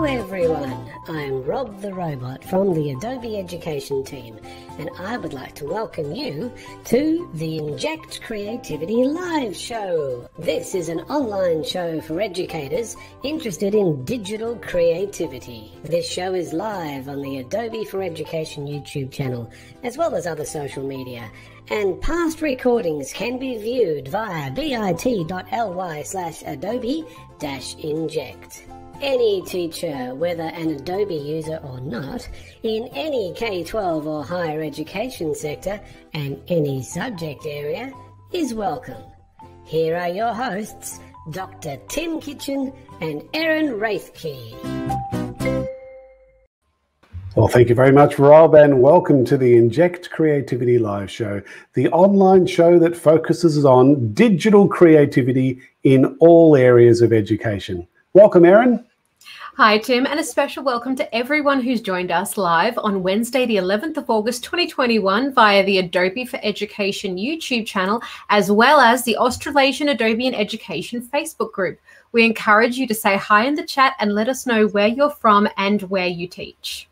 Hello everyone, I'm Rob the Robot from the Adobe Education team and I would like to welcome you to the Inject Creativity Live Show. This is an online show for educators interested in digital creativity. This show is live on the Adobe for Education YouTube channel as well as other social media and past recordings can be viewed via bit.ly slash adobe inject. Any teacher, whether an Adobe user or not, in any K-12 or higher education sector and any subject area is welcome. Here are your hosts, Dr. Tim Kitchen and Erin Raethke. Well, thank you very much, Rob, and welcome to the Inject Creativity Live Show, the online show that focuses on digital creativity in all areas of education. Welcome, Erin. Hi, Tim, and a special welcome to everyone who's joined us live on Wednesday, the 11th of August 2021, via the Adobe for Education YouTube channel, as well as the Australasian Adobe and Education Facebook group. We encourage you to say hi in the chat and let us know where you're from and where you teach.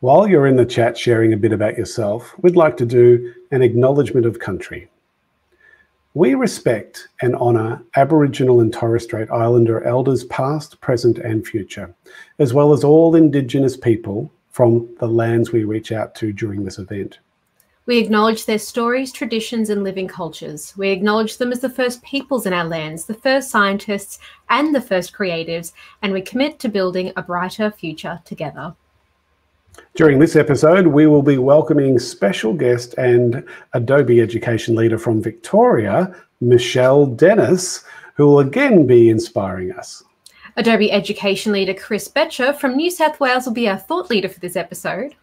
While you're in the chat sharing a bit about yourself, we'd like to do an acknowledgement of country. We respect and honour Aboriginal and Torres Strait Islander elders past, present and future, as well as all Indigenous people from the lands we reach out to during this event. We acknowledge their stories, traditions, and living cultures. We acknowledge them as the first peoples in our lands, the first scientists, and the first creatives, and we commit to building a brighter future together. During this episode, we will be welcoming special guest and Adobe education leader from Victoria, Michelle Dennis, who will again be inspiring us. Adobe education leader Chris Betcher from New South Wales will be our thought leader for this episode.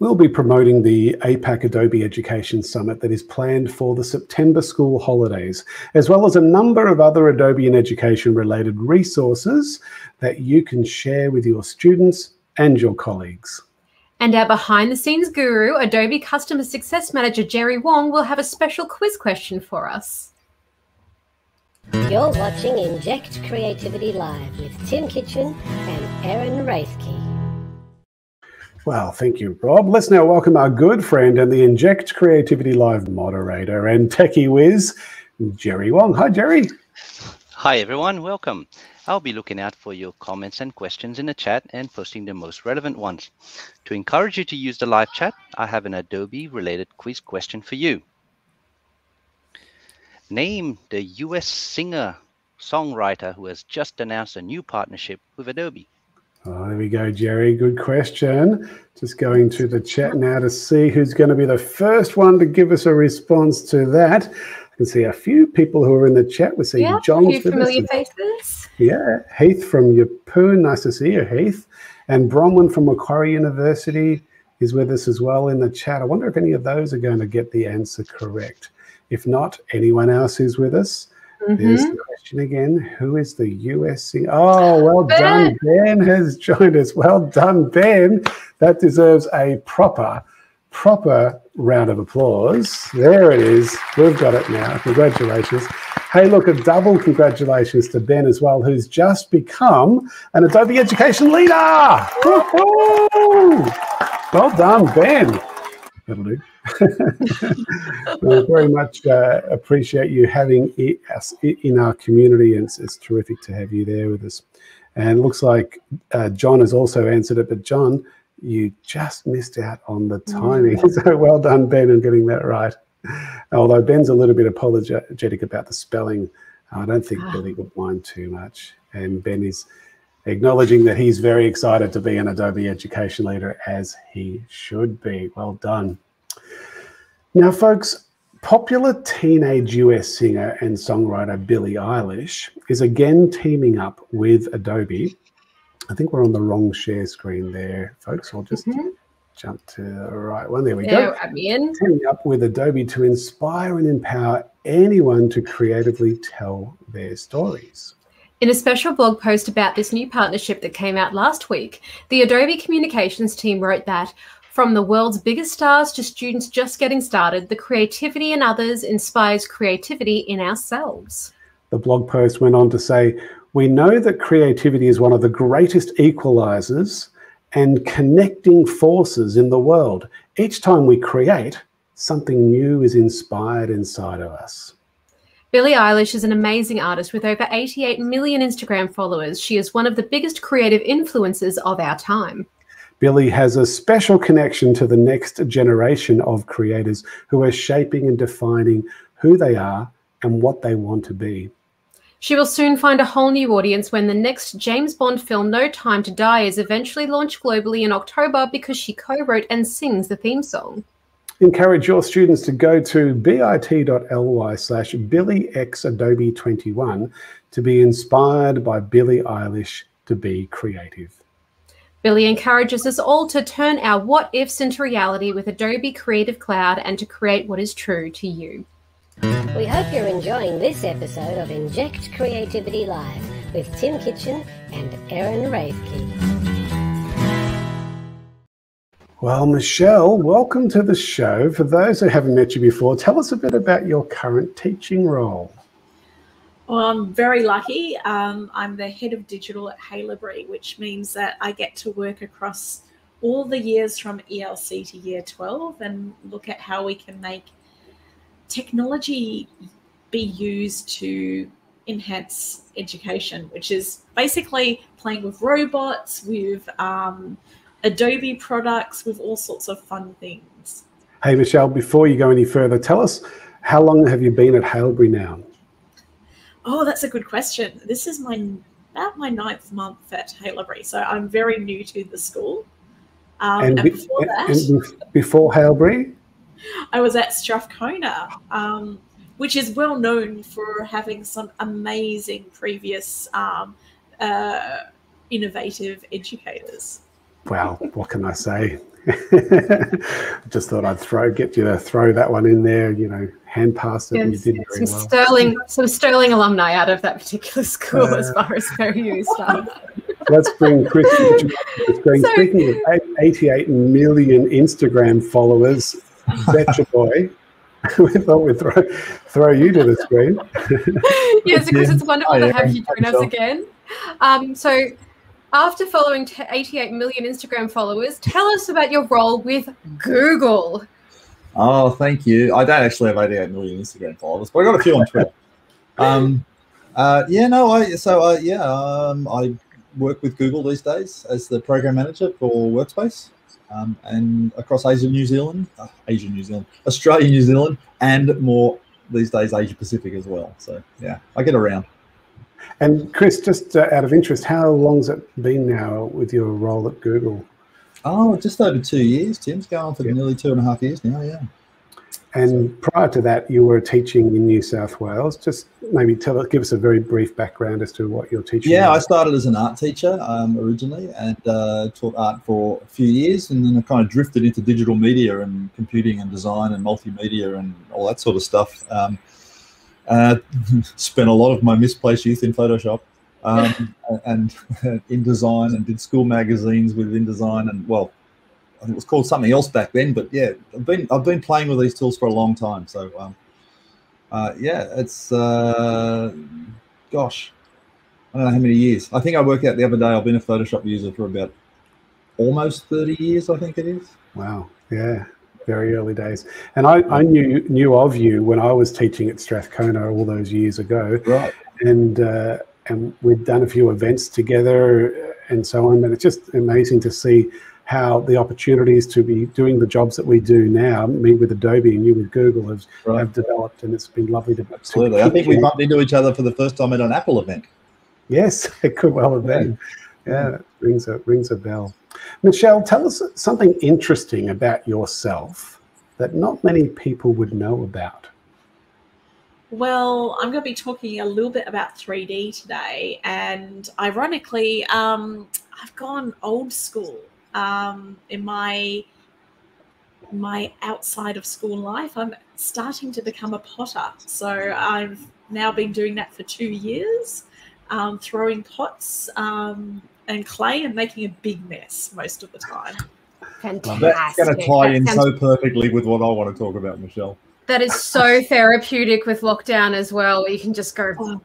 We'll be promoting the APAC Adobe Education Summit that is planned for the September school holidays, as well as a number of other Adobe and education related resources that you can share with your students and your colleagues. And our behind the scenes guru, Adobe Customer Success Manager Jerry Wong, will have a special quiz question for us. You're watching Inject Creativity Live with Tim Kitchen and Erin Raethke. Well, thank you, Rob. Let's now welcome our good friend and the Inject Creativity Live moderator and techie whiz, Jerry Wong. Hi, Jerry. Hi, everyone. Welcome. I'll be looking out for your comments and questions in the chat and posting the most relevant ones. To encourage you to use the live chat, I have an Adobe related quiz question for you. Name the US singer songwriter who has just announced a new partnership with Adobe. Oh, there we go, Jerry. Good question. Just going to the chat now to see who's going to be the first one to give us a response to that. I can see a few people who are in the chat. We're seeing yeah, John. A few familiar faces. Yeah, Heath from Yeppoon. Nice to see you, Heath. And Bronwyn from Macquarie University is with us as well in the chat. I wonder if any of those are going to get the answer correct. If not, anyone else who's with us? Mm-hmm. There's the question again. Who is the US singer? Oh, well ben. done. Ben has joined us. Well done, Ben. That deserves a proper proper round of applause. There it is. We've got it now. Congratulations. Hey, look, a double congratulations to Ben as well, who's just become an Adobe Education Leader. Well done, Ben. That'll do. we very much uh, appreciate you having us in our community, and it's, it's, terrific to have you there with us. And looks like uh, John has also answered it, but John, you just missed out on the timing. Mm. so well done, Ben, in getting that right. Although Ben's a little bit apologetic about the spelling, I don't think ah. Billie would mind too much. And Ben is acknowledging that he's very excited to be an Adobe education leader, as he should be. Well done. Now, folks, popular teenage US singer and songwriter Billie Eilish is again teaming up with Adobe I think we're on the wrong share screen there, folks. I'll just mm-hmm. jump to the right one. There we there, go. I'm in. Teaming up with Adobe to inspire and empower anyone to creatively tell their stories. In a special blog post about this new partnership that came out last week, the Adobe Communications team wrote that from the world's biggest stars to students just getting started, the creativity in others inspires creativity in ourselves. The blog post went on to say, We know that creativity is one of the greatest equalizers and connecting forces in the world. Each time we create, something new is inspired inside of us. Billie Eilish is an amazing artist with over 88 million Instagram followers. She is one of the biggest creative influences of our time. Billie has a special connection to the next generation of creators who are shaping and defining who they are and what they want to be. She will soon find a whole new audience when the next James Bond film, No Time to Die, is eventually launched globally in October because she co wrote and sings the theme song. Encourage your students to go to bit.ly slash BillieXAdobe21 to be inspired by Billie Eilish to be creative. Billie encourages us all to turn our what ifs into reality with Adobe Creative Cloud and to create what is true to you. We hope you're enjoying this episode of Inject Creativity Live with Tim Kitchen and Erin Raethke. Well, Michelle, welcome to the show. For those who haven't met you before, tell us a bit about your current teaching role. Well, I'm very lucky. Um, I'm the head of digital at Haileybury, which means that I get to work across all the years from ELC to year 12 and look at how we can make technology be used to enhance education, which is basically playing with robots, with um, Adobe products, with all sorts of fun things. Hey, Michelle, before you go any further, tell us how long have you been at Haileybury now? Oh, that's a good question. This is my about my ninth month at Haileybury, so I'm very new to the school. Um, and, and, before that, and before Haileybury, I was at Strathcona, um, which is well known for having some amazing previous um, uh, innovative educators. Well, what can I say? I just thought I'd throw get you to throw that one in there. You know, hand pass it, yes, and you did very some well. Sterling, some Sterling alumni out of that particular school uh, as far as fair use stuff. Let's bring Chris to the screen. So, Speaking of 88 million Instagram followers, Betcha boy. we thought we'd throw, throw you to the screen. yes, because it's wonderful to have you join us again. Um, so, after following 88 million Instagram followers, tell us about your role with Google. Oh, thank you. I don't actually have 88 million Instagram followers, but I got a few on Twitter. um, uh, yeah, no, I so uh, yeah, um, I work with Google these days as the program manager for Workspace um, and across Asia, New Zealand, uh, Asia, New Zealand, Australia, New Zealand, and more these days Asia Pacific as well. So yeah, I get around. And Chris, just uh, out of interest, how long's it been now with your role at Google? Oh, just over two years. Tim's going for nearly two and a half years now. Yeah. And prior to that, you were teaching in New South Wales. Just maybe tell us, give us a very brief background as to what you're teaching. Yeah, I started as an art teacher um, originally and uh, taught art for a few years, and then I kind of drifted into digital media and computing and design and multimedia and all that sort of stuff. Um, uh, spent a lot of my misplaced youth in Photoshop. Um, and in design and did school magazines with InDesign and well it was called something else back then, but yeah, I've been I've been playing with these tools for a long time. So um, uh, yeah, it's uh, gosh, I don't know how many years. I think I worked out the other day. I've been a Photoshop user for about almost thirty years. I think it is. Wow. Yeah. Very early days, and I, I knew knew of you when I was teaching at Strathcona all those years ago. Right. And uh, and we'd done a few events together and so on. And it's just amazing to see how the opportunities to be doing the jobs that we do now, me with Adobe and you with Google, have, right. have developed, and it's been lovely to. Absolutely, to I think we bumped into each other for the first time at an Apple event. Yes, it could well have been. Yeah, yeah rings a rings a bell. Michelle, tell us something interesting about yourself that not many people would know about. Well, I'm going to be talking a little bit about 3D today, and ironically, um, I've gone old school um, in my my outside of school life. I'm starting to become a potter, so I've now been doing that for two years, um, throwing pots um, and clay and making a big mess most of the time. Fantastic. That's going to tie in so perfectly with what I want to talk about, Michelle. That is so therapeutic with lockdown as well. You can just go. Oh,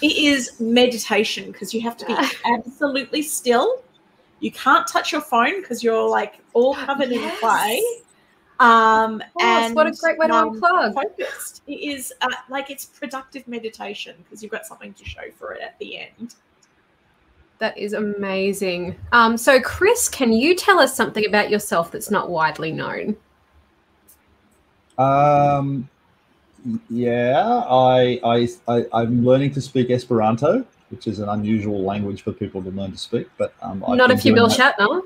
It is meditation because you have to be absolutely still. You can't touch your phone because you're like all covered Yes. in clay. Um, Yes, and what a great way to um, unplug. Focused. It is uh, like it's productive meditation because you've got something to show for it at the end. That is amazing. Um, so, Chris, can you tell us something about yourself that's not widely known? Um, yeah, I, I, I, I'm learning to speak Esperanto, which is an unusual language for people to learn to speak. But um, not if you're Bill that- Shatner.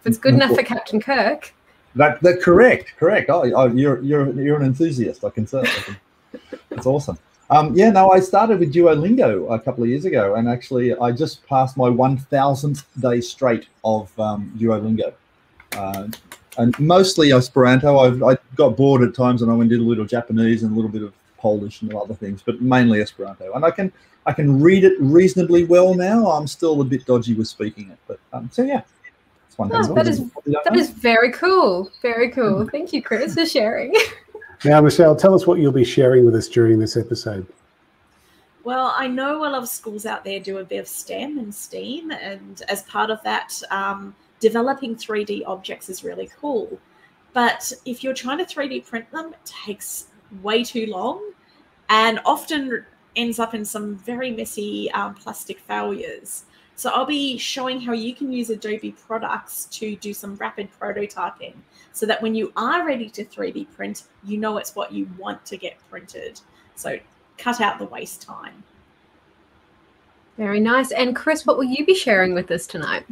If it's good enough for Captain Kirk. That, that correct, correct. Oh, oh, you're you're you're an enthusiast. I can tell. I That's awesome. Um, yeah, no, I started with Duolingo a couple of years ago, and actually, I just passed my one thousandth day straight of um, Duolingo, uh, and mostly Esperanto. I've I got bored at times, and I went and did a little Japanese and a little bit of Polish and other things, but mainly Esperanto. And I can I can read it reasonably well now. I'm still a bit dodgy with speaking it, but um, so yeah, it's one Oh, thing. that is- That is very cool. Very cool. Thank you, Chris, for sharing. Now, Michelle, tell us what you'll be sharing with us during this episode. Well, I know a lot of schools out there do a bit of STEM and STEAM, and as part of that, um, developing 3D objects is really cool. But if you're trying to 3D print them, it takes way too long and often ends up in some very messy um, plastic failures. So I'll be showing how you can use Adobe products to do some rapid prototyping so that when you are ready to 3D print, you know it's what you want to get printed. So cut out the waste time. Very nice. And Chris, what will you be sharing with us tonight?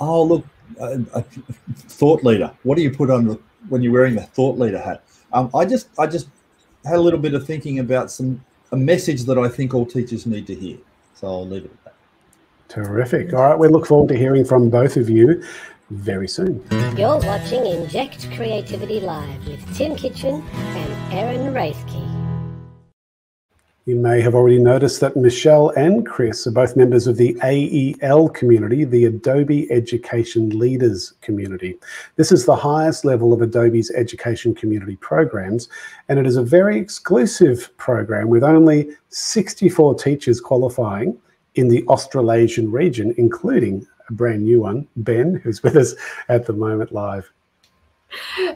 Oh, look, uh, a thought leader. What do you put on the, when you're wearing the thought leader hat? Um, I just, I just had a little bit of thinking about some a message that I think all teachers need to hear. So I'll leave it at that. Terrific. All right, we look forward to hearing from both of you very soon. You're watching Inject Creativity Live with Tim Kitchen and Erin Raethke. You may have already noticed that Michelle and Chris are both members of the AEL community, the Adobe Education Leaders community. This is the highest level of Adobe's education community programs, and it is a very exclusive program with only 64 teachers qualifying in the Australasian region, including a brand new one, Ben, who's with us at the moment live.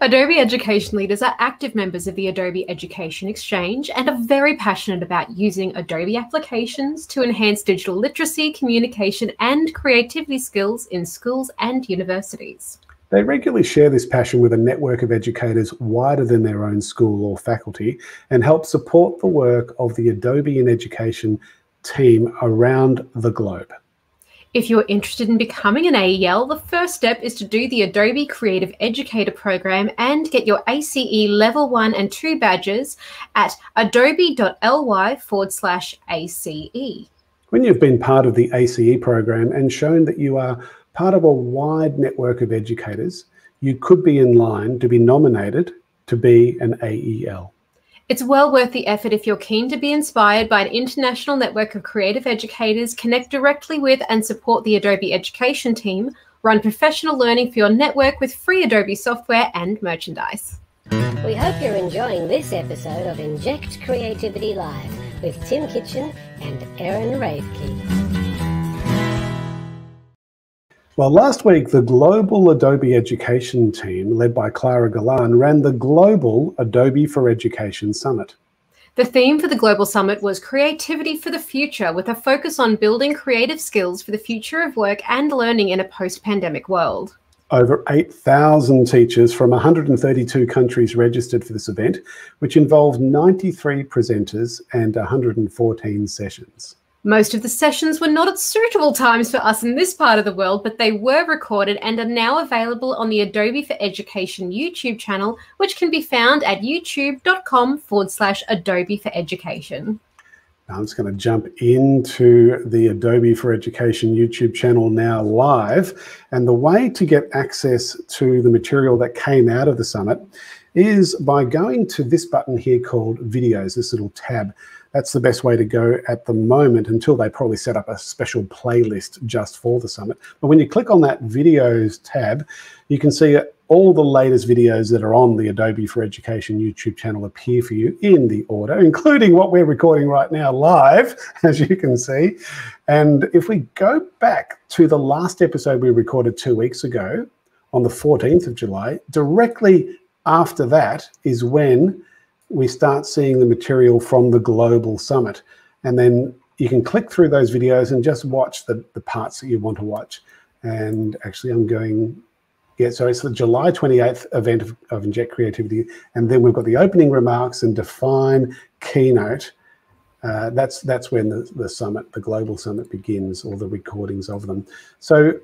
Adobe Education Leaders are active members of the Adobe Education Exchange and are very passionate about using Adobe applications to enhance digital literacy, communication, and creativity skills in schools and universities. They regularly share this passion with a network of educators wider than their own school or faculty and help support the work of the Adobe in Education team around the globe. If you're interested in becoming an AEL, the first step is to do the Adobe Creative Educator program and get your ACE Level 1 and 2 badges at adobe.ly forward slash. ACE. When you've been part of the ACE program and shown that you are part of a wide network of educators, you could be in line to be nominated to be an AEL. It's well worth the effort if you're keen to be inspired by an international network of creative educators, connect directly with and support the Adobe Education team, run professional learning for your network with free Adobe software and merchandise. We hope you're enjoying this episode of Inject Creativity Live with Tim Kitchen and Erin Raethke. Well, last week, the Global Adobe Education team, led by Clara Galán, ran the Global Adobe for Education Summit. The theme for the Global Summit was Creativity for the Future, with a focus on building creative skills for the future of work and learning in a post pandemic world. Over 8,000 teachers from 132 countries registered for this event, which involved 93 presenters and 114 sessions. Most of the sessions were not at suitable times for us in this part of the world, but they were recorded and are now available on the Adobe for Education YouTube channel, which can be found at youtube.com forward slash Adobe for Education. I'm just going to jump into the Adobe for Education YouTube channel now live. And the way to get access to the material that came out of the summit is by going to this button here called videos, this little tab. That's the best way to go at the moment until they probably set up a special playlist just for the summit. But when you click on that videos tab, you can see all the latest videos that are on the Adobe for Education YouTube channel appear for you in the order, including what we're recording right now live, as you can see. And if we go back to the last episode we recorded two weeks ago on the 14th of July, directly after that is when we start seeing the material from the Global Summit. And then you can click through those videos and just watch the, the parts that you want to watch. And actually, I'm going yeah, so it's the July 28th event of, of, Inject Creativity. And then we've got the opening remarks and define keynote. Uh, that's that's when the, the summit, the global summit begins, all the recordings of them. So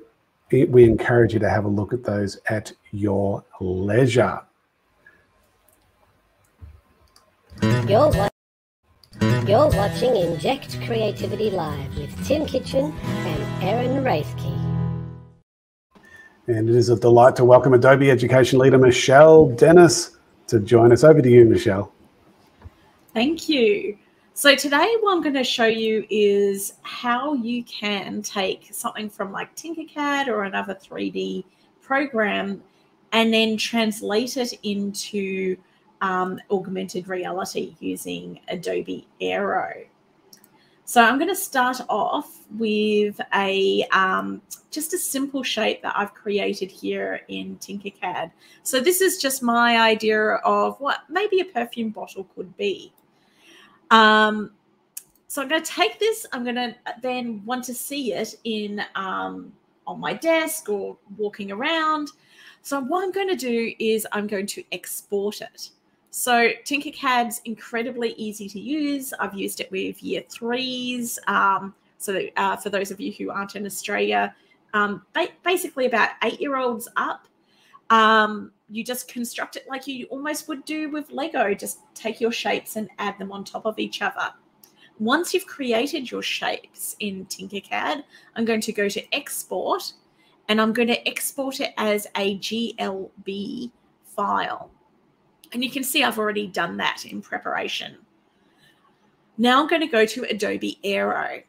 it, we encourage you to have a look at those at your leisure. You're, wa- you're watching Inject Creativity Live with Tim Kitchen and Erin Raethke. And it is a delight to welcome Adobe Education Leader Michelle Dennis to join us. Over to you, Michelle. Thank you. So today what I'm going to show you is how you can take something from like Tinkercad or another 3D program and then translate it into um, augmented reality using Adobe Aero. So I'm going to start off with a um, just a simple shape that I've created here in Tinkercad. So this is just my idea of what maybe a perfume bottle could be. Um, so I'm going to take this. I'm going to then want to see it in um, on my desk or walking around. So what I'm going to do is I'm going to export it. So Tinkercad's incredibly easy to use. I've used it with year threes. Um, so uh, for those of you who aren't in Australia, um, ba- basically about eight year olds up, um, you just construct it like you almost would do with Lego. Just take your shapes and add them on top of each other. Once you've created your shapes in Tinkercad, I'm going to go to export and I'm going to export it as a GLB file. And you can see I've already done that in preparation. Now I'm going to go to Adobe Aero.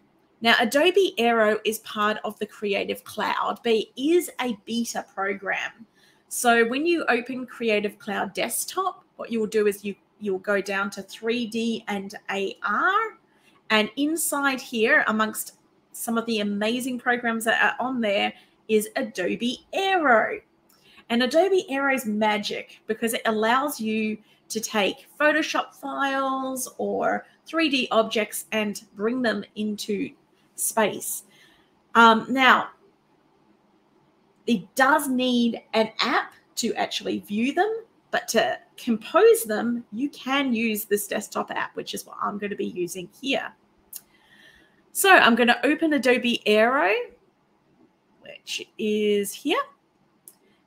Now, Adobe Aero is part of the Creative Cloud, but it is a beta program. So when you open Creative Cloud Desktop, what you will do is you you'll go down to 3D and AR, and inside here, amongst some of the amazing programs that are on there, is Adobe Aero. And Adobe Aero is magic because it allows you to take Photoshop files or 3D objects and bring them into space. Um, now, it does need an app to actually view them, but to compose them, you can use this desktop app, which is what I'm going to be using here. So I'm going to open Adobe Aero, which is here.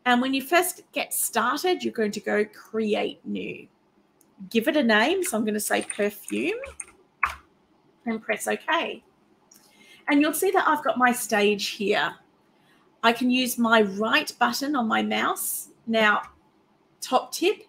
And when you first get started, you're going to go create new. Give it a name. So I'm going to say perfume and press OK. And you'll see that I've got my stage here. I can use my right button on my mouse. Now, top tip,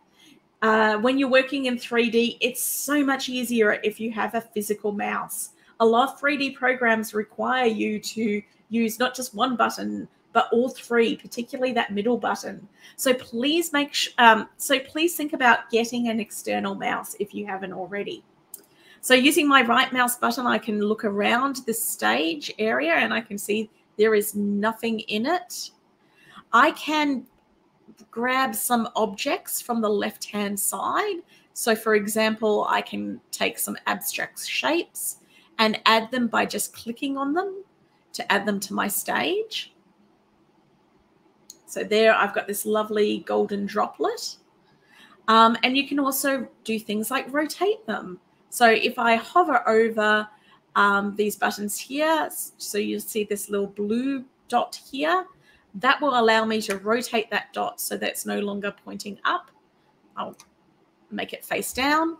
uh, when you're working in 3D, it's so much easier if you have a physical mouse. A lot of 3D programs require you to use not just one button, but all three, particularly that middle button. So please make um, so please think about getting an external mouse if you haven't already. So using my right mouse button, I can look around this stage area and I can see there is nothing in it. I can grab some objects from the left-hand side. So for example, I can take some abstract shapes and add them by just clicking on them to add them to my stage. So there I've got this lovely golden droplet. Um, and you can also do things like rotate them. So if I hover over um, these buttons here, so you'll see this little blue dot here, that will allow me to rotate that dot so that's no longer pointing up. I'll make it face down.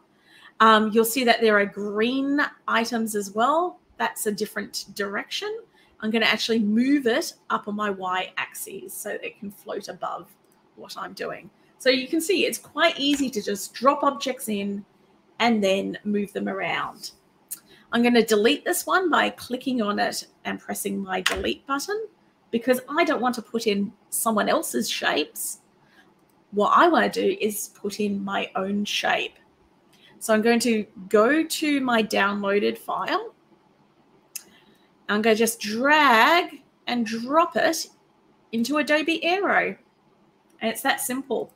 Um, you'll see that there are green items as well. That's a different direction. I'm going to actually move it up on my y axis so it can float above what I'm doing. So you can see it's quite easy to just drop objects in and then move them around. I'm going to delete this one by clicking on it and pressing my delete button because I don't want to put in someone else's shapes. what I want to do is put in my own shape. So I'm going to go to my downloaded file. I'm going to just drag and drop it into Adobe Aero. And it's that simple.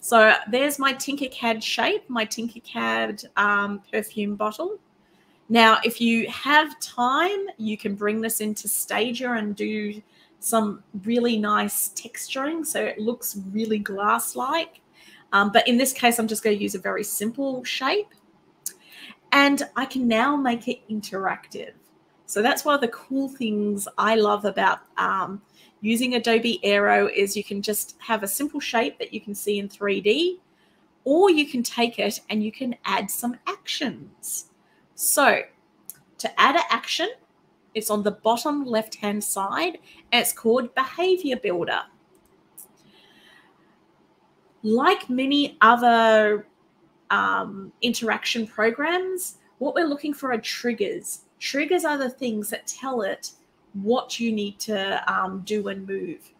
So there's my Tinkercad shape, my Tinkercad um, perfume bottle. Now, if you have time, you can bring this into Stager and do some really nice texturing so it looks really glass-like. Um, but in this case, I'm just going to use a very simple shape. And I can now make it interactive. So that's one of the cool things I love about um, using Adobe Aero is you can just have a simple shape that you can see in 3D, or you can take it and you can add some actions. So to add an action, it's on the bottom left-hand side, and it's called Behavior Builder. Like many other um, interaction programs, what we're looking for are triggers. Triggers are the things that tell it what you need to um, do and move.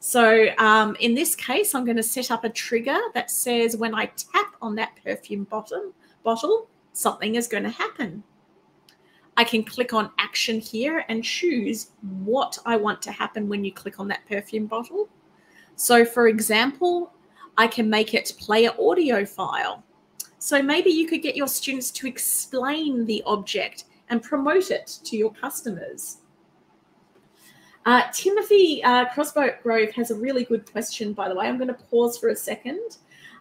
So um, in this case, I'm going to set up a trigger that says when I tap on that perfume bottom bottle, something is going to happen. I can click on action here and choose what I want to happen when you click on that perfume bottle. So for example, I can make it play an audio file. So maybe you could get your students to explain the object and promote it to your customers. Uh, Timothy uh, Grove has a really good question, by the way. I'm going to pause for a second.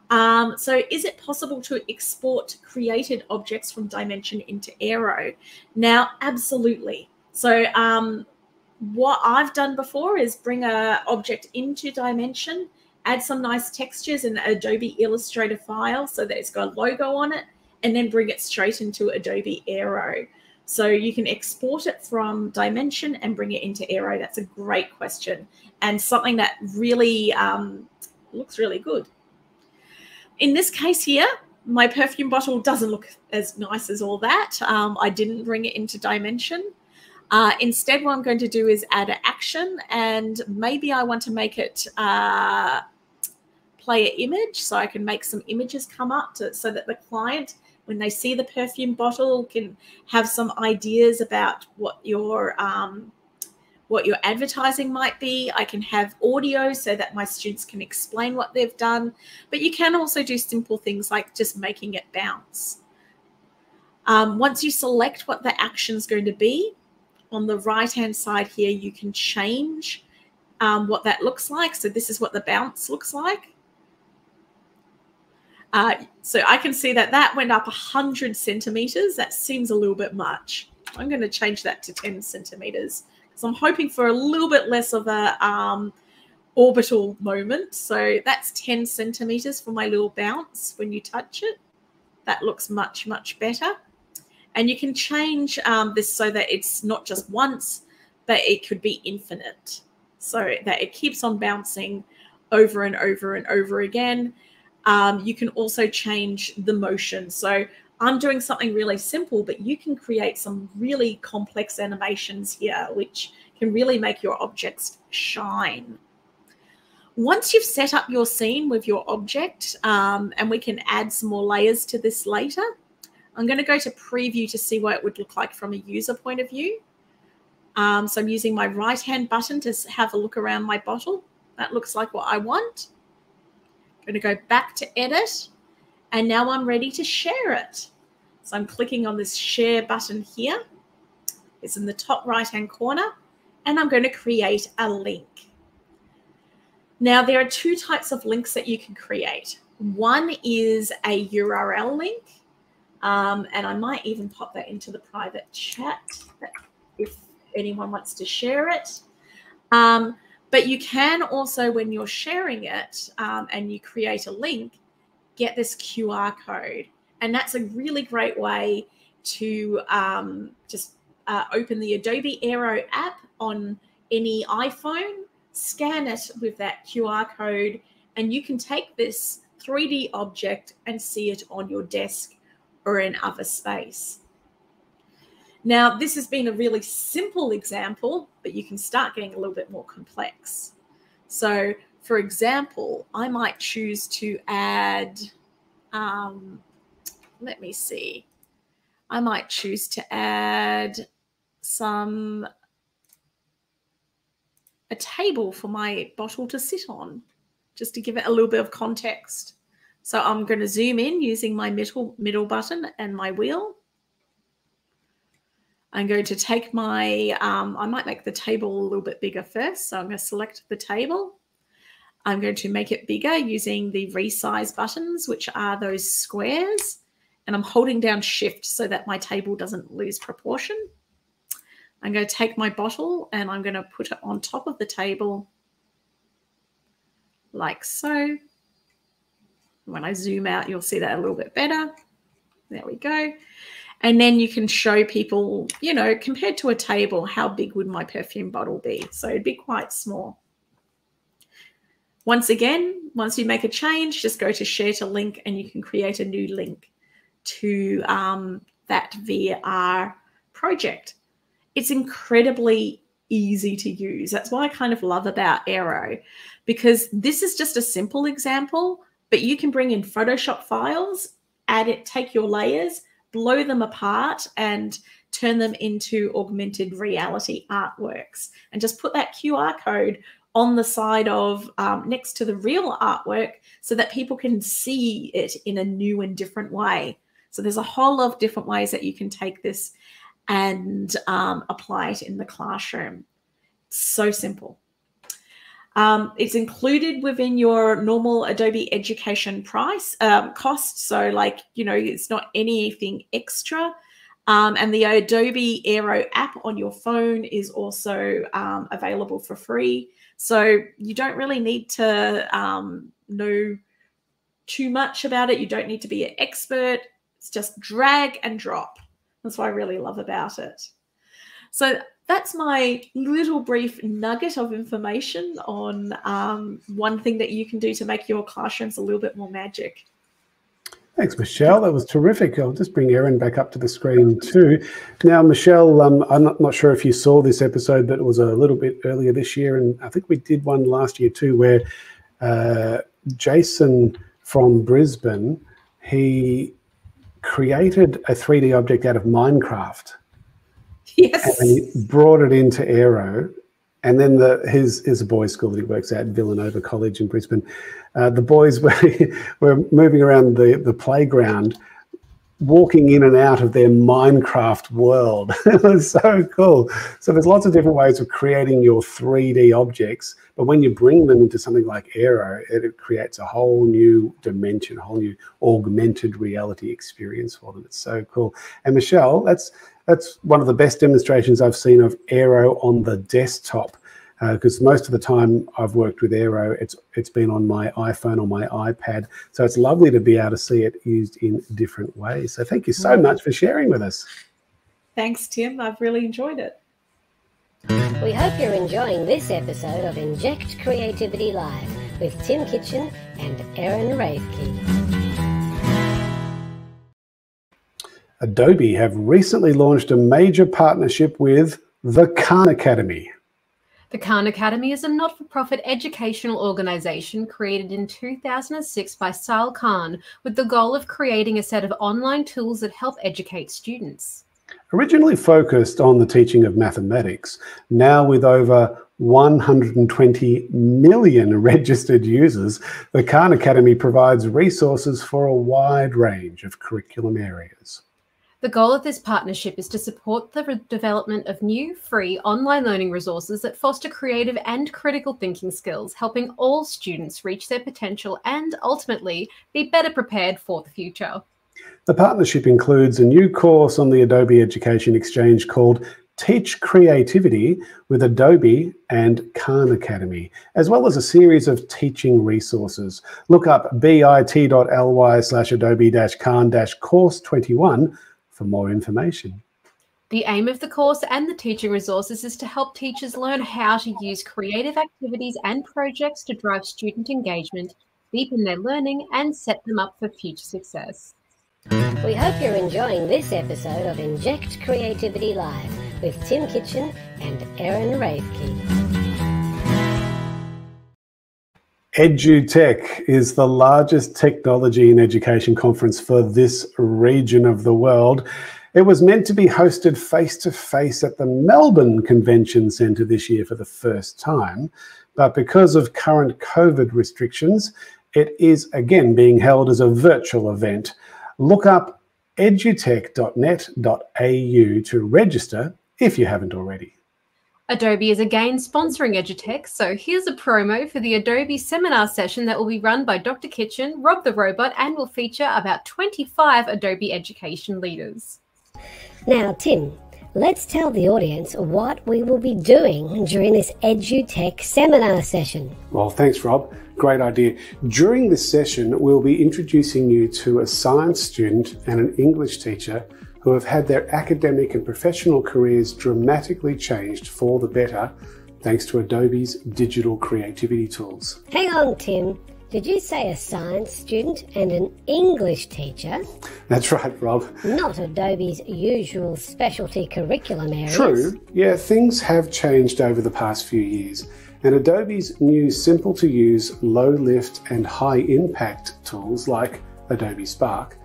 Um, so is it possible to export created objects from Dimension into Aero? Now, absolutely. So um, what I've done before is bring a object into Dimension, add some nice textures in Adobe Illustrator file so that it's got a logo on it, and then bring it straight into Adobe Aero. So you can export it from Dimension and bring it into Aero. That's a great question and something that really um, looks really good. In this case here, my perfume bottle doesn't look as nice as all that. Um, I didn't bring it into Dimension. Uh, instead, what I'm going to do is add an action and maybe I want to make it uh, play an image so I can make some images come up to, so that the client when they see the perfume bottle can have some ideas about what your um, what your advertising might be. I can have audio so that my students can explain what they've done. But you can also do simple things like just making it bounce. Um, once you select what the action is going to be, on the right hand side here, you can change um, what that looks like. So this is what the bounce looks like. Uh, so I can see that that went up 100 centimeters. That seems a little bit much. I'm going to change that to 10 centimeters because I'm hoping for a little bit less of a um, orbital moment. So that's 10 centimeters for my little bounce when you touch it. That looks much, much better. And you can change um, this so that it's not just once, but it could be infinite. So that it keeps on bouncing over and over and over again. Um, you can also change the motion. So I'm doing something really simple, but you can create some really complex animations here, which can really make your objects shine. Once you've set up your scene with your object, um, and we can add some more layers to this later, I'm going to go to preview to see what it would look like from a user point of view. Um, so I'm using my right hand button to have a look around my bottle. That looks like what I want. I'm going to go back to edit and now I'm ready to share it. So I'm clicking on this share button here. It's in the top right hand corner and I'm going to create a link. Now there are two types of links that you can create. One is a URL link um, and I might even pop that into the private chat if anyone wants to share it. Um, but you can also, when you're sharing it um, and you create a link, get this QR code. And that's a really great way to um, just uh, open the Adobe Aero app on any iPhone, scan it with that QR code, and you can take this 3D object and see it on your desk or in other space. Now, this has been a really simple example, but you can start getting a little bit more complex. So for example, I might choose to add, um, let me see, I might choose to add some, a table for my bottle to sit on, just to give it a little bit of context. So I'm going to zoom in using my middle, middle button and my wheel. I'm going to take my, um, I might make the table a little bit bigger first. So I'm going to select the table. I'm going to make it bigger using the resize buttons, which are those squares. And I'm holding down shift so that my table doesn't lose proportion. I'm going to take my bottle and I'm going to put it on top of the table like so. When I zoom out, you'll see that a little bit better. There we go. And then you can show people, you know, compared to a table, how big would my perfume bottle be? So it'd be quite small. Once again, once you make a change, just go to share to link and you can create a new link to um, that VR project. It's incredibly easy to use. That's what I kind of love about Aero because this is just a simple example, but you can bring in Photoshop files, add it, take your layers, blow them apart and turn them into augmented reality artworks and just put that QR code on the side of um, next to the real artwork so that people can see it in a new and different way. So there's a whole lot of different ways that you can take this and um, apply it in the classroom. So simple. Um, it's included within your normal Adobe education price um, cost. So, like, you know, it's not anything extra. Um, and the Adobe Aero app on your phone is also um, available for free. So, you don't really need to um, know too much about it. You don't need to be an expert. It's just drag and drop. That's what I really love about it. So, that's my little brief nugget of information on um, one thing that you can do to make your classrooms a little bit more magic. Thanks, Michelle. That was terrific. I'll just bring Erin back up to the screen too. Now, Michelle, um, I'm not, not, sure if you saw this episode, but it was a little bit earlier this year, and I think we did one last year too, where uh, Jason from Brisbane he created a 3D object out of Minecraft Yes. And he brought it into Aero. And then the his is a boys' school that he works at, Villanova College in Brisbane. Uh, the boys were were moving around the, the playground, walking in and out of their Minecraft world. it was so cool. So there's lots of different ways of creating your 3D objects, but when you bring them into something like Aero, it, it creates a whole new dimension, a whole new augmented reality experience for them. It's so cool. And Michelle, that's that's one of the best demonstrations I've seen of Aero on the desktop. Because uh, most of the time I've worked with Aero, it's it's been on my iPhone or my iPad. So it's lovely to be able to see it used in different ways. So thank you so much for sharing with us. Thanks, Tim. I've really enjoyed it. We hope you're enjoying this episode of Inject Creativity Live with Tim Kitchen and Erin Raethke. Adobe have recently launched a major partnership with the Khan Academy. The Khan Academy is a not for profit educational organization created in 2006 by Sal Khan with the goal of creating a set of online tools that help educate students. Originally focused on the teaching of mathematics, now with over 120 million registered users, the Khan Academy provides resources for a wide range of curriculum areas. The goal of this partnership is to support the development of new, free online learning resources that foster creative and critical thinking skills, helping all students reach their potential and ultimately be better prepared for the future. The partnership includes a new course on the Adobe Education Exchange called Teach Creativity with Adobe and Khan Academy, as well as a series of teaching resources. Look up bit.ly slash adobe khan course 21 for more information. The aim of the course and the teaching resources is to help teachers learn how to use creative activities and projects to drive student engagement, deepen their learning, and set them up for future success. We hope you're enjoying this episode of Inject Creativity Live with Tim Kitchen and Erin Raethke. EduTech is the largest technology and education conference for this region of the world. It was meant to be hosted face to face at the Melbourne Convention Centre this year for the first time, but because of current COVID restrictions, it is again being held as a virtual event. Look up edutech.net.au to register if you haven't already. Adobe is again sponsoring EduTech, so here's a promo for the Adobe seminar session that will be run by Dr. Kitchen, Rob the Robot, and will feature about 25 Adobe education leaders. Now, Tim, let's tell the audience what we will be doing during this EduTech seminar session. Well, thanks, Rob. Great idea. During this session, we'll be introducing you to a science student and an English teacher who have had their academic and professional careers dramatically changed for the better thanks to Adobe's digital creativity tools. Hang on, Tim. Did you say a science student and an English teacher? That's right, Rob. Not Adobe's usual specialty curriculum areas. True. Yeah, things have changed over the past few years, and Adobe's new simple to use, low lift, and high impact tools like Adobe Spark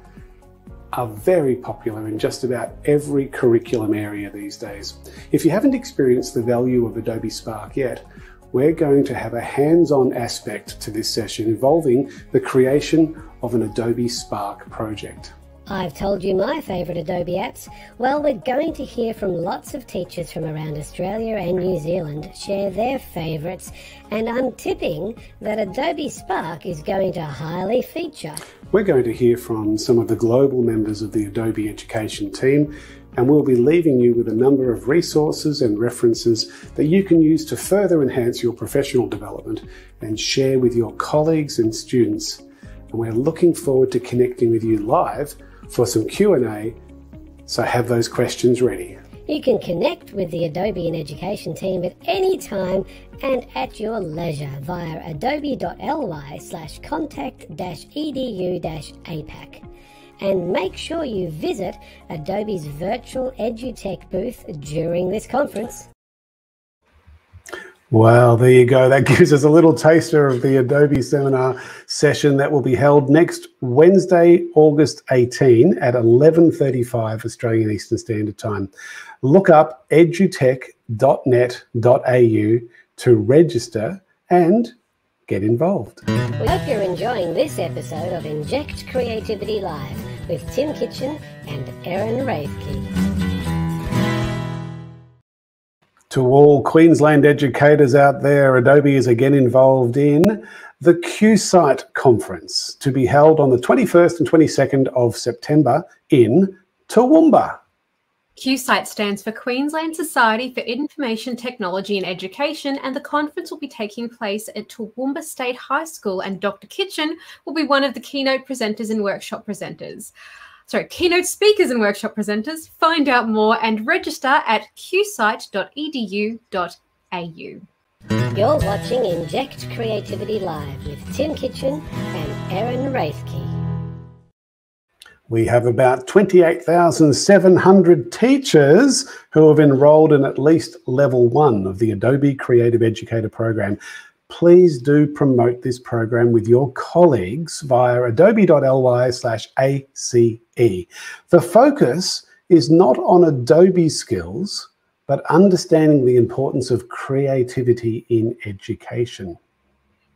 are very popular in just about every curriculum area these days. If you haven't experienced the value of Adobe Spark yet, we're going to have a hands-on aspect to this session involving the creation of an Adobe Spark project. I've told you my favourite Adobe apps. Well, we're going to hear from lots of teachers from around Australia and New Zealand share their favourites, and I'm tipping that Adobe Spark is going to highly feature. We're going to hear from some of the global members of the Adobe Education team, and we'll be leaving you with a number of resources and references that you can use to further enhance your professional development and share with your colleagues and students. And we're looking forward to connecting with you live for some Q&A, so have those questions ready. You can connect with the Adobe and Education team at any time and at your leisure via adobe.ly slash contact edu APAC. And make sure you visit Adobe's virtual EduTech booth during this conference. Well, there you go. That gives us a little taster of the Adobe seminar session that will be held next Wednesday, August 18 at 11:35 Australian Eastern Standard Time. Look up edutech.net.au to register and get involved. We hope you're enjoying this episode of Inject Creativity Live with Tim Kitchen and Erin Raethke. To all Queensland educators out there, Adobe is again involved in the QSite conference to be held on the 21st and 22nd of September in Toowoomba. QSite stands for Queensland Society for Information Technology and Education, and the conference will be taking place at Toowoomba State High School, and Dr. Kitchen will be one of the keynote presenters and workshop presenters sorry, keynote speakers and workshop presenters. Find out more and register at qsite.edu.au. You're watching Inject Creativity Live with Tim Kitchen and Erin Raethke. We have about 28,700 teachers who have enrolled in at least level one of the Adobe Creative Educator program please do promote this program with your colleagues via adobe.ly slash ACE. The focus is not on Adobe skills, but understanding the importance of creativity in education.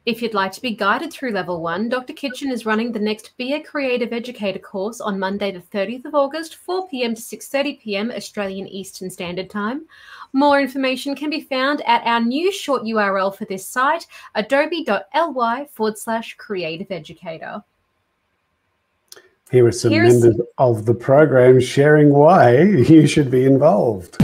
If you'd like to be guided through level one, Dr. Kitchen is running the next Be a Creative Educator course on Monday, the 30th of August, 4 p.m. to 6:30 p.m. Australian Eastern Standard Time. More information can be found at our new short URL for this site, adobe.ly forward slash creative educator. Here are some Here members of the program sharing why you should be involved.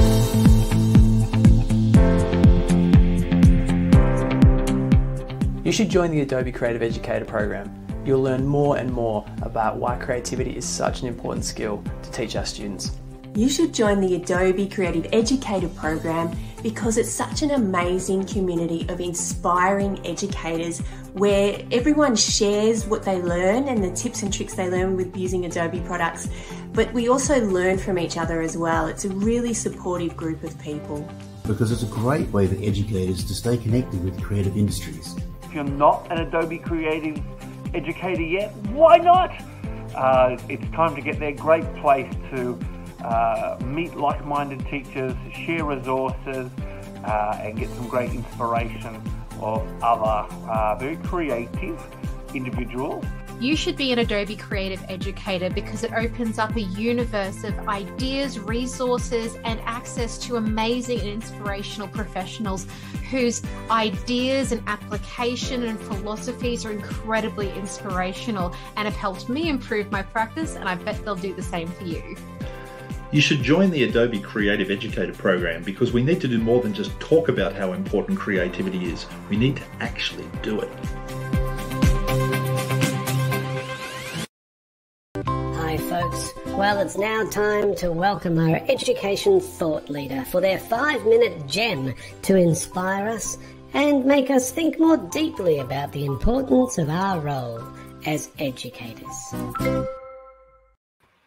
You should join the Adobe Creative Educator program. You'll learn more and more about why creativity is such an important skill to teach our students. You should join the Adobe Creative Educator program because it's such an amazing community of inspiring educators where everyone shares what they learn and the tips and tricks they learn with using Adobe products. But we also learn from each other as well. It's a really supportive group of people. Because it's a great way for educators to stay connected with creative industries you're not an Adobe Creative educator yet, why not? Uh, it's time to get there. Great place to uh, meet like-minded teachers, share resources, uh, and get some great inspiration of other uh, very creative individuals you should be an Adobe Creative Educator because it opens up a universe of ideas, resources, and access to amazing and inspirational professionals whose ideas and application and philosophies are incredibly inspirational and have helped me improve my practice, and I bet they'll do the same for you. You should join the Adobe Creative Educator program because we need to do more than just talk about how important creativity is. We need to actually do it. Well, it's now time to welcome our education thought leader for their five minute gem to inspire us and make us think more deeply about the importance of our role as educators.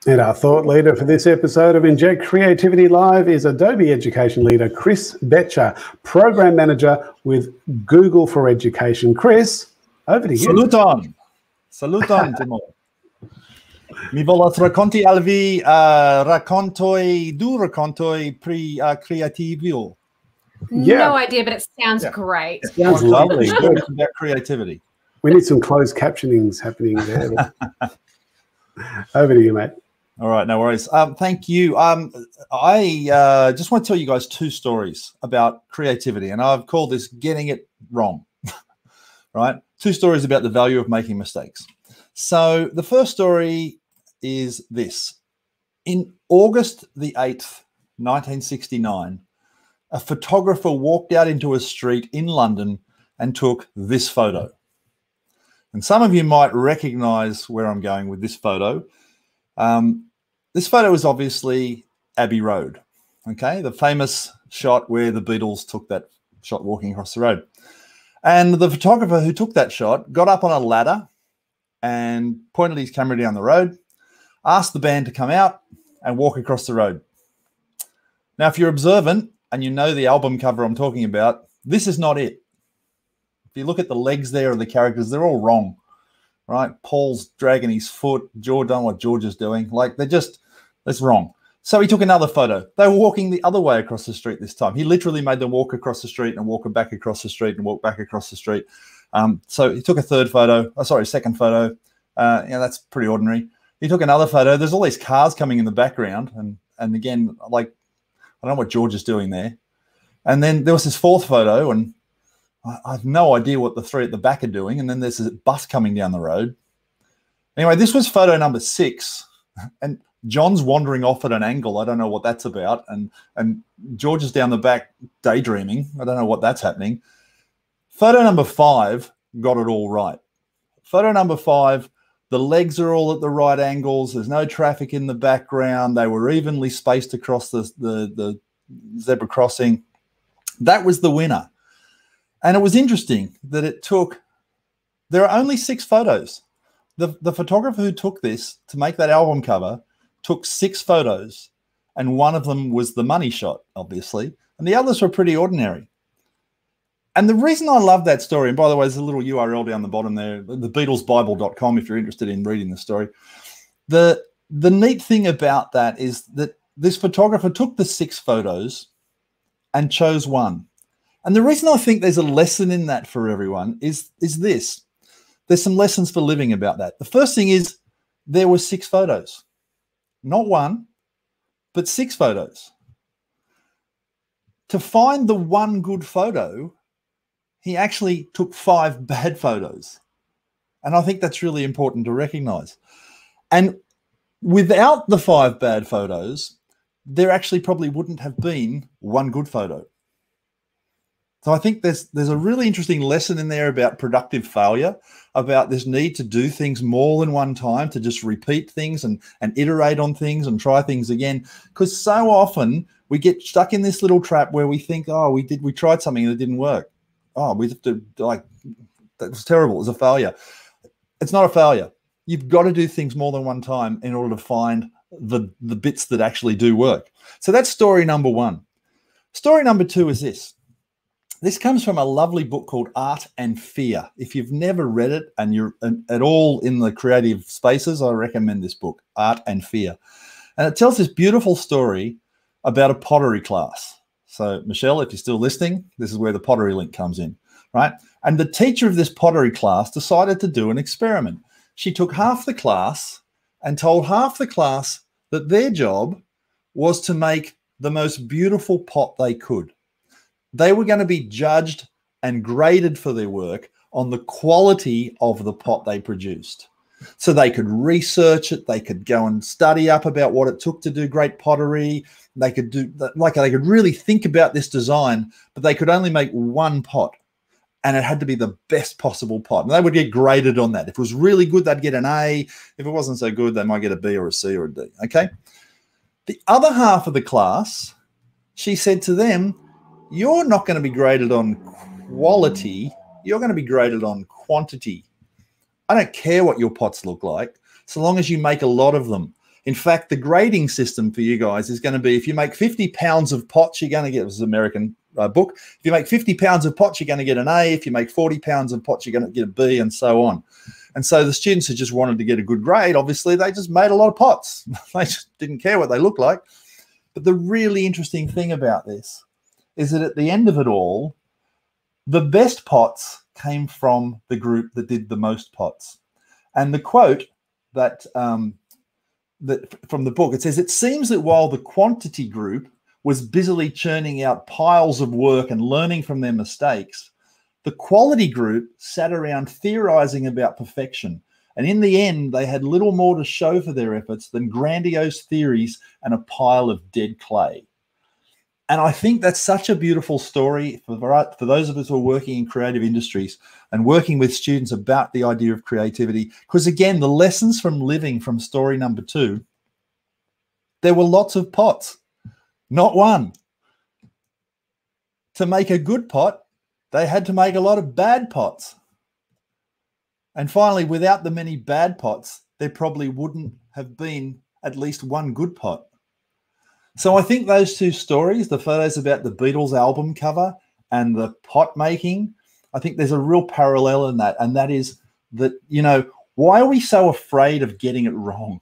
And our thought leader for this episode of Inject Creativity Live is Adobe Education Leader Chris Betcher, Program Manager with Google for Education. Chris, over to you. Saluton. Saluton, Timo. Mi volas raconti al vi uh, racontoi, du racontoi pri uh, creativio. Yeah. No idea, but it sounds yeah. great. It sounds lovely. about creativity. We need some closed captionings happening there. Over to you, mate. All right, no worries. Um, thank you. Um, I uh, just want to tell you guys two stories about creativity, and I've called this "Getting It Wrong." right, two stories about the value of making mistakes. So the first story is this. In August the 8th, 1969, a photographer walked out into a street in London and took this photo. And some of you might recognize where I'm going with this photo. Um, this photo is obviously Abbey Road, okay, the famous shot where the Beatles took that shot walking across the road. And the photographer who took that shot got up on a ladder and pointed his camera down the road ask the band to come out and walk across the road. Now, if you're observant and you know the album cover I'm talking about, this is not it. If you look at the legs there of the characters, they're all wrong, right? Paul's dragging his foot, George done what George is doing. Like they're just, that's wrong. So he took another photo. They were walking the other way across the street this time. He literally made them walk across the street and walk back across the street and walk back across the street. Um, so he took a third photo. Oh, sorry, second photo. Uh, yeah, that's pretty ordinary he took another photo. There's all these cars coming in the background, and and again, like I don't know what George is doing there. And then there was this fourth photo, and I, I have no idea what the three at the back are doing. And then there's a bus coming down the road. Anyway, this was photo number six, and John's wandering off at an angle. I don't know what that's about, and and George is down the back daydreaming. I don't know what that's happening. Photo number five got it all right. Photo number five the legs are all at the right angles. There's no traffic in the background. They were evenly spaced across the, the, the zebra crossing. That was the winner. And it was interesting that it took, there are only six photos. The, the photographer who took this to make that album cover took six photos, and one of them was the money shot, obviously, and the others were pretty ordinary. And the reason I love that story, and by the way, there's a little URL down the bottom there, the BeatlesBible.com, if you're interested in reading the story. The the neat thing about that is that this photographer took the six photos and chose one. And the reason I think there's a lesson in that for everyone is, is this. There's some lessons for living about that. The first thing is there were six photos, not one, but six photos. To find the one good photo he actually took five bad photos. And I think that's really important to recognize. And without the five bad photos, there actually probably wouldn't have been one good photo. So I think there's there's a really interesting lesson in there about productive failure, about this need to do things more than one time, to just repeat things and and iterate on things and try things again. Because so often we get stuck in this little trap where we think, oh, we did we tried something it didn't work oh, we have to like that was terrible. It was a failure. It's not a failure. You've got to do things more than one time in order to find the the bits that actually do work. So that's story number one. Story number two is this. this comes from a lovely book called Art and Fear. If you've never read it and you're at all in the creative spaces, I recommend this book, Art and Fear. And it tells this beautiful story about a pottery class. So, Michelle, if you're still listening, this is where the pottery link comes in, right? And the teacher of this pottery class decided to do an experiment. She took half the class and told half the class that their job was to make the most beautiful pot they could they were going to be judged and graded for their work on the quality of the pot they produced. So they could research it, they could go and study up about what it took to do great pottery. They could do like they could really think about this design, but they could only make one pot. And it had to be the best possible pot. And they would get graded on that. If it was really good, they'd get an A. If it wasn't so good, they might get a B or a C or a D. Okay. The other half of the class, she said to them, you're not going to be graded on quality, you're going to be graded on quantity. I don't care what your pots look like, so long as you make a lot of them. In fact, the grading system for you guys is going to be if you make 50 pounds of pots, you're going to get this is American uh, book. If you make 50 pounds of pots, you're going to get an A. If you make 40 pounds of pots, you're going to get a B, and so on. And so the students who just wanted to get a good grade, obviously, they just made a lot of pots. they just didn't care what they looked like. But the really interesting thing about this is that at the end of it all, the best pots came from the group that did the most pots. And the quote that um, that from the book it says it seems that while the quantity group was busily churning out piles of work and learning from their mistakes, the quality group sat around theorizing about perfection. And in the end, they had little more to show for their efforts than grandiose theories and a pile of dead clay. And I think that's such a beautiful story for, for those of us who are working in creative industries and working with students about the idea of creativity. Because again, the lessons from living from story number two, there were lots of pots, not one. To make a good pot, they had to make a lot of bad pots. And finally, without the many bad pots, there probably wouldn't have been at least one good pot. So I think those two stories, the photos about the Beatles album cover and the pot making, I think there's a real parallel in that. And that is that, you know, why are we so afraid of getting it wrong?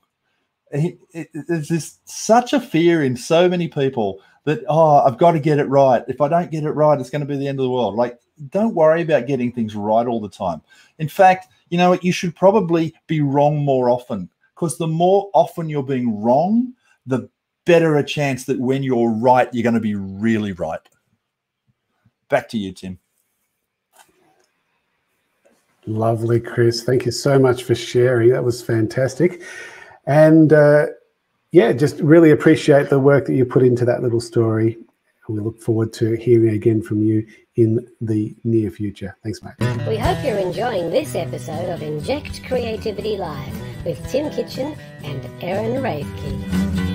It, it, there's just such a fear in so many people that, oh, I've got to get it right. If I don't get it right, it's going to be the end of the world. Like, don't worry about getting things right all the time. In fact, you know what? You should probably be wrong more often because the more often you're being wrong, the better a chance that when you're right, you're going to be really right. Back to you, Tim. Lovely, Chris. Thank you so much for sharing. That was fantastic. And uh, yeah, just really appreciate the work that you put into that little story. And we look forward to hearing again from you in the near future. Thanks, mate. We hope you're enjoying this episode of Inject Creativity Live with Tim Kitchen and Erin Raethke.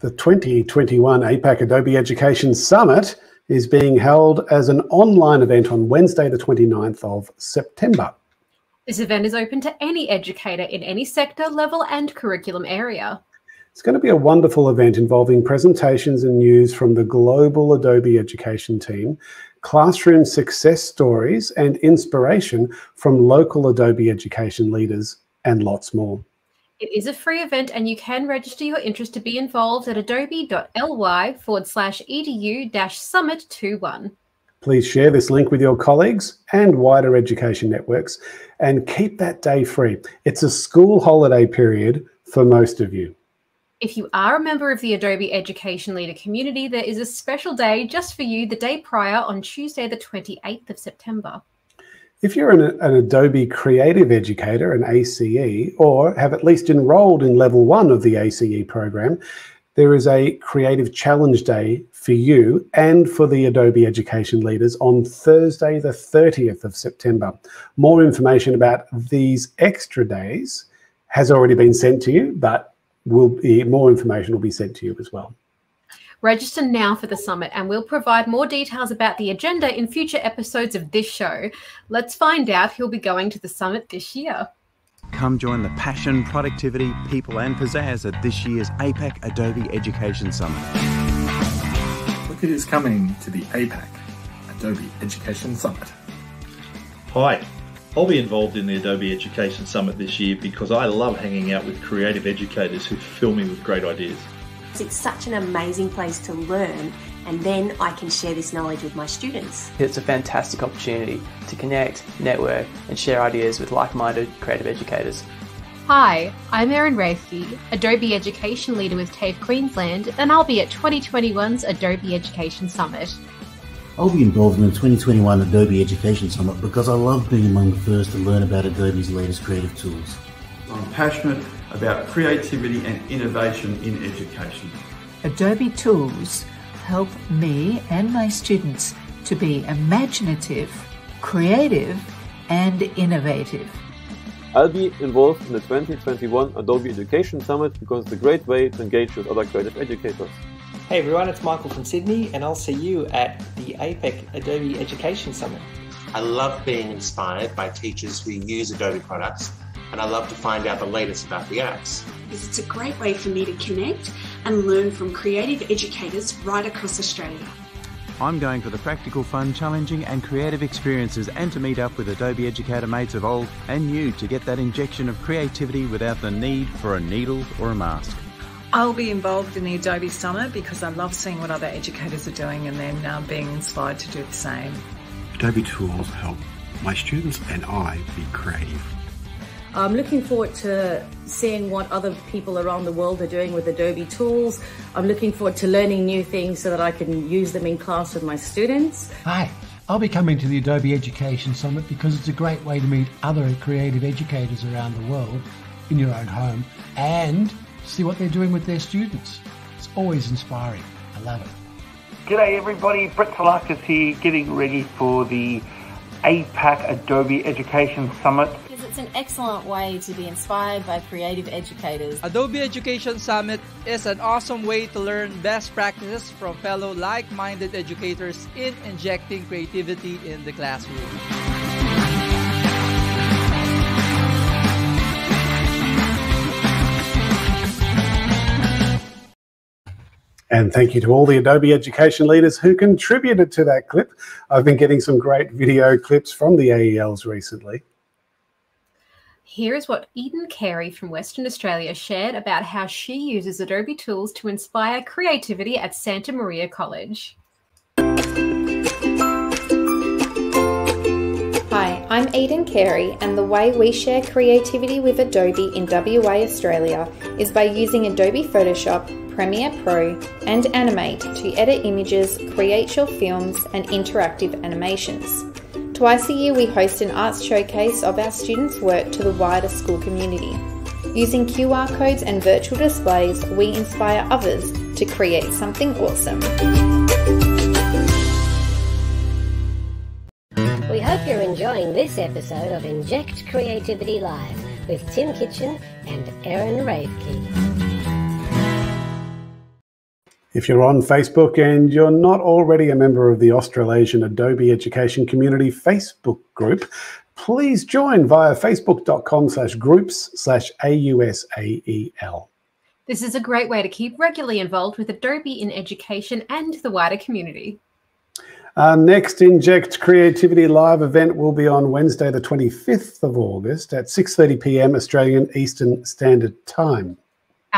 The 2021 APAC Adobe Education Summit is being held as an online event on Wednesday, the 29th of September. This event is open to any educator in any sector, level, and curriculum area. It's going to be a wonderful event involving presentations and news from the global Adobe education team, classroom success stories, and inspiration from local Adobe education leaders, and lots more. It is a free event and you can register your interest to be involved at adobe.ly forward slash edu dash summit 21. Please share this link with your colleagues and wider education networks and keep that day free. It's a school holiday period for most of you. If you are a member of the Adobe Education Leader community, there is a special day just for you the day prior on Tuesday, the 28th of September. If you're an, an, Adobe Creative Educator, an ACE, or have at least enrolled in level one of the ACE program, there is a Creative Challenge Day for you and for the Adobe Education leaders on Thursday, the 30th of September. More information about these extra days has already been sent to you, but will be, more information will be sent to you as well. Register now for the summit and we'll provide more details about the agenda in future episodes of this show. Let's find out who'll be going to the summit this year. Come join the passion, productivity, people, and pizzazz at this year's APAC Adobe Education Summit. look who's coming to the APAC, Adobe Education Summit. Hi, I'll be involved in the Adobe Education Summit this year because I love hanging out with creative educators who fill me with great ideas. It's such an amazing place to learn and then I can share this knowledge with my students. It's a fantastic opportunity to connect, network, and share ideas with like minded creative educators. Hi, I'm Erin Raethke, Adobe Education Leader with TAFE Queensland, and I'll be at 2021's Adobe Education Summit. I'll be involved in the 2021 Adobe Education Summit because I love being among the first to learn about Adobe's latest creative tools. I'm passionate about creativity and innovation in education. Adobe tools help me and my students to be imaginative, creative, and innovative. I'll be involved in the 2021 Adobe Education Summit because it's a great way to engage with other creative educators. Hey everyone, it's Michael from Sydney, and I'll see you at the APAC Adobe Education Summit. I love being inspired by teachers who use Adobe products, and I love to find out the latest about the apps. Because it's a great way for me to connect and learn from creative educators right across Australia. I'm going for the practical, fun, challenging, and creative experiences and to meet up with Adobe educator mates of old and new to get that injection of creativity without the need for a needle or a mask. I'll be involved in the Adobe Summit because I love seeing what other educators are doing and then uh, being inspired to do the same. Adobe tools help my students and I be creative. I'm looking forward to seeing what other people around the world are doing with Adobe tools. I'm looking forward to learning new things so that I can use them in class with my students. Hi, I'll be coming to the Adobe Education Summit because it's a great way to meet other creative educators around the world in your own home and see what they're doing with their students. It's always inspiring. I love it. G'day everybody, Brett Salakas here, getting ready for the APAC Adobe Education Summit it's an excellent way to be inspired by creative educators. Adobe Education Summit is an awesome way to learn best practices from fellow like minded educators in injecting creativity in the classroom. And thank you to all the Adobe education leaders who contributed to that clip. I've been getting some great video clips from the AELs recently. Here's what Eden Carey from Western Australia shared about how she uses Adobe tools to inspire creativity at Santa Maria College. Hi, I'm Eden Carey, and the way we share creativity with Adobe in WA Australia is by using Adobe Photoshop, Premiere Pro, and Animate to edit images, create short films, and interactive animations. Twice a year, we host an arts showcase of our students' work to the wider school community. Using QR codes and virtual displays, we inspire others to create something awesome. We hope you're enjoying this episode of Inject Creativity Live with Tim Kitchen and Erin Raethke. If you're on Facebook and you're not already a member of the Australasian Adobe Education Community Facebook group, please join via facebook.com slash groups slash AUSAEL. This is a great way to keep regularly involved with Adobe in education and the wider community. Our next Inject Creativity Live event will be on Wednesday, the 25th of August at 6.30 p.m. Australian Eastern Standard Time.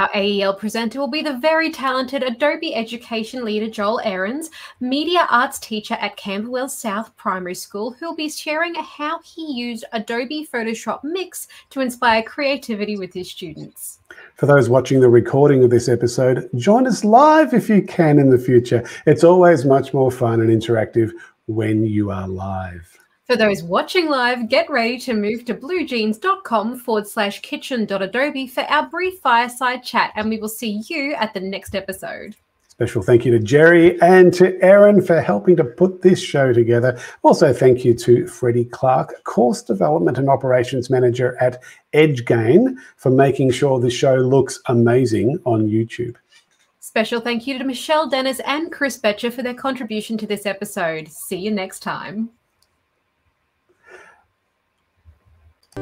Our AEL presenter will be the very talented Adobe Education leader Joel Ahrens, media arts teacher at Camberwell South Primary School, who will be sharing how he used Adobe Photoshop Mix to inspire creativity with his students. For those watching the recording of this episode, join us live if you can in the future. It's always much more fun and interactive when you are live. For those watching live, get ready to move to bluejeans.com forward slash kitchen.adobe for our brief fireside chat, and we will see you at the next episode. Special thank you to Jerry and to Erin for helping to put this show together. Also, thank you to Freddie Clark, Course Development and Operations Manager at EdgeGain, for making sure the show looks amazing on YouTube. Special thank you to Michelle Dennis and Chris Betcher for their contribution to this episode. See you next time.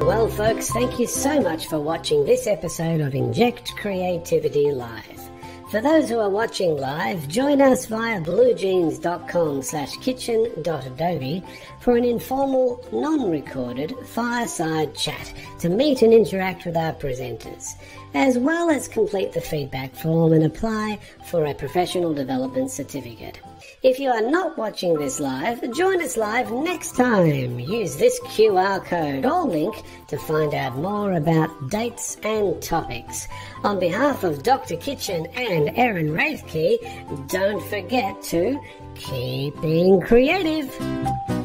Well, folks, thank you so much for watching this episode of Inject Creativity Live. For those who are watching live, join us via bluejeans.com slash kitchen.adobe for an informal, non-recorded fireside chat to meet and interact with our presenters, as well as complete the feedback form and apply for a professional development certificate. If you are not watching this live, join us live next time. Use this QR code or link to find out more about dates and topics. On behalf of Dr. Kitchen and Erin Raethke, don't forget to keep being creative.